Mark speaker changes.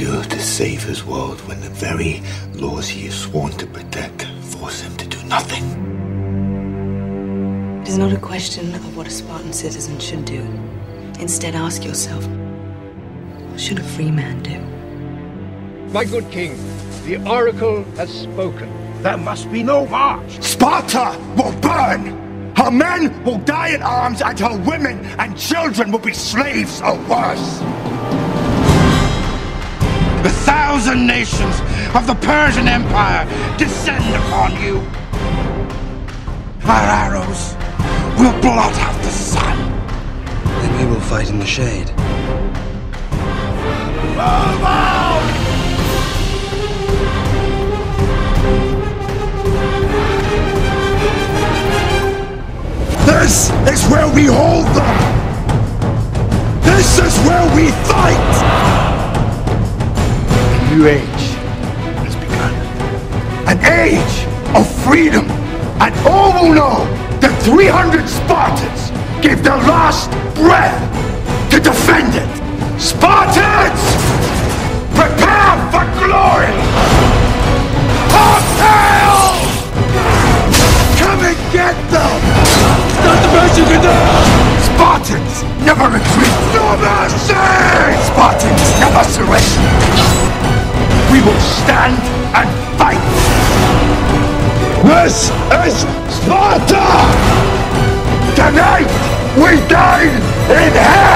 Speaker 1: do to save his world when the very laws he is sworn to protect force him to do nothing?
Speaker 2: It is not a question of what a Spartan citizen should do. Instead, ask yourself, what should a free man do?
Speaker 3: My good king, the oracle has spoken.
Speaker 4: There must be no march.
Speaker 5: Sparta will burn! Her men will die in arms, and her women and children will be slaves or worse. The thousand nations of the Persian Empire descend upon you. Our arrows will blot out the sun.
Speaker 6: Then we will fight in the shade.
Speaker 5: Move out! This is where we hold them! This is where we fight! A new age has begun. An age of freedom! And all will know that 300 Spartans gave their last breath to defend it! Spartans! Prepare for glory! Hail! Come and get them! It's Not the best you can do! Spartans never retreat! No mercy! Spartans never surrender! Stand and fight! This is Sparta! Tonight we dine in hell!